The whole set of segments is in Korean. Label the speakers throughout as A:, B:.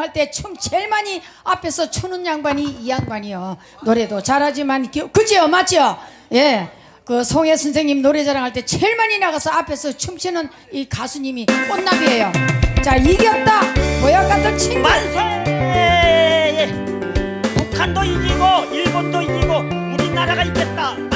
A: 공연할 때 춤 제일 많이 앞에서 추는 양반이 이 양반이요. 노래도 잘하지만 그지요 맞죠? 예. 그 송혜 선생님 노래자랑 할 때 제일 많이 나가서 앞에서 춤추는 이 가수님이 꽃남이에요 자 이겼다 뭐 모양 같은 친구
B: 만세 북한도 이기고 일본도 이기고 우리나라가 이겼다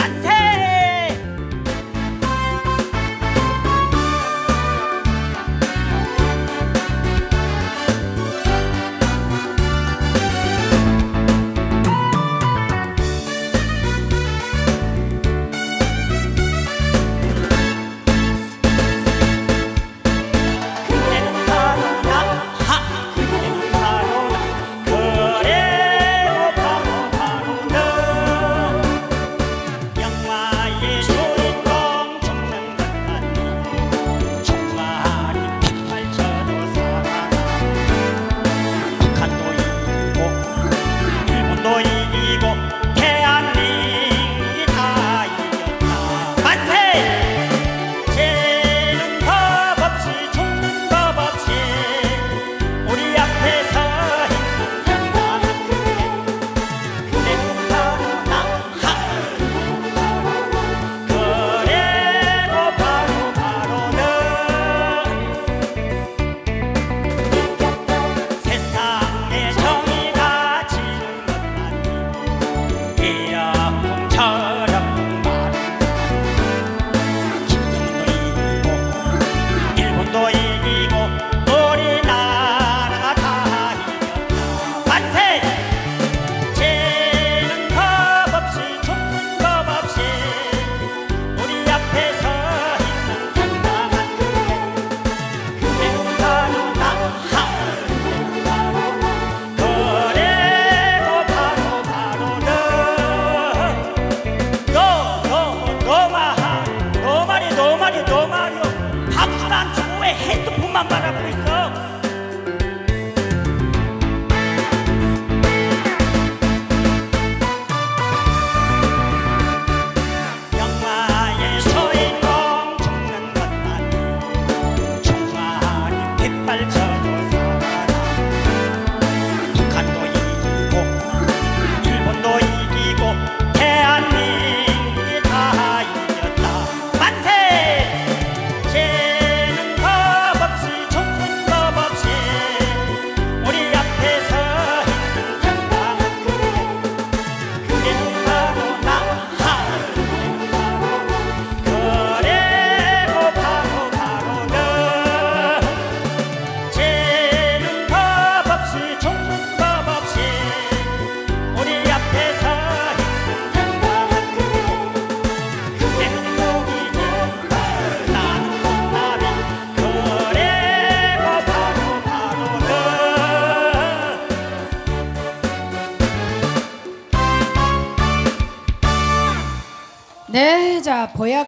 B: 너 말이여 박수만 주고 왜 핸드폰만 바라보고 있어. 영화에서의 엄청난 것만. 총알이 깃발처럼
A: 네, 자 보약